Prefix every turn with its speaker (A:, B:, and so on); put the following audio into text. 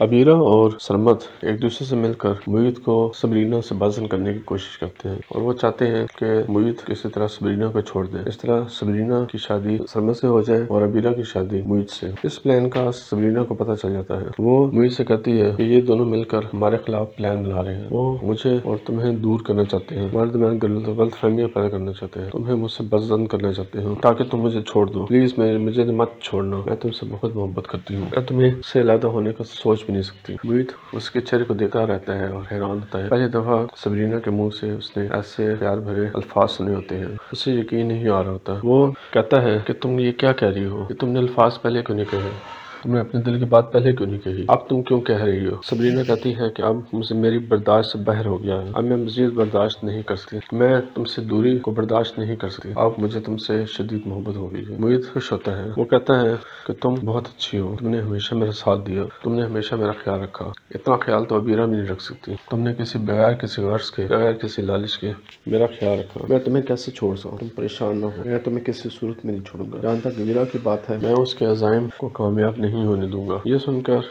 A: अबीरा और सरमद एक दूसरे से मिलकर मुईद को सबरीना से बाजन करने की कोशिश करते हैं और वो चाहते हैं कि मुईद किसी तरह सबरीना को छोड़ दे। इस तरह सबरीना की शादी सरमद से हो जाए और अबीरा की शादी मुईद से। इस प्लान का सबरीना को पता चल जाता है। वो मुईद से कहती है कि ये दोनों मिलकर हमारे खिलाफ प्लान बना रहे हैं। वो मुझे और तुम्हें दूर करना चाहते हैं। हमारे दरमियान गलत फहमियाँ पैदा करना चाहते हैं। तुम्हें मुझसे बाजन करना चाहते हो। ताकि तुम मुझे छोड़ दो। प्लीज़ मुझे मत छोड़ना। मैं तुमसे बहुत मोहब्बत करती हूँ। मैं तुम्हें से अलहदा होने का सोच भी नहीं सकती। मुईद उसके चेहरे को देखता रहता है और हैरान होता है। पहली दफ़ा सबरीना के मुँह से उसने ऐसे प्यार भरे अल्फाज सुने होते हैं। उसे यकीन नहीं आ रहा होता। वो कहता है कि तुम ये क्या कह रही हो? कि तुमने अल्फाज पहले क्यों नहीं कहे? तुमने अपने दिल की बात पहले क्यों नहीं कही? अब तुम क्यों कह रही हो? सबरीना कहती है कि अब मुझे मेरी बर्दाश्त से बाहर हो गया है। अब मैं मजीद बर्दाश्त नहीं कर सकती मैं तुमसे दूरी को बर्दाश्त नहीं कर सकती अब मुझे तुमसे शदीद मोहब्बत हो गई है। मुईद खुश होता है। वो कहता है कि तुम बहुत अच्छी हो। तुमने हमेशा मेरा साथ दिया। तुमने हमेशा मेरा ख्याल रखा। इतना ख्याल तो अबीरा भी नहीं रख सकती। तुमने किसी बगैर किसी गर्ज के, बगैर किसी लालिश के मेरा ख्याल रखा। मैं तुम्हें कैसे छोड़ सकूँ तुम परेशान ना हो। मैं तुम्हें किसी सूरत में नहीं छोड़ूँगा। जहाँ तक अबीरा की बात है। मैं उसके अजायम को कामयाब नहीं नहीं होने दूँगा। ये सुनकर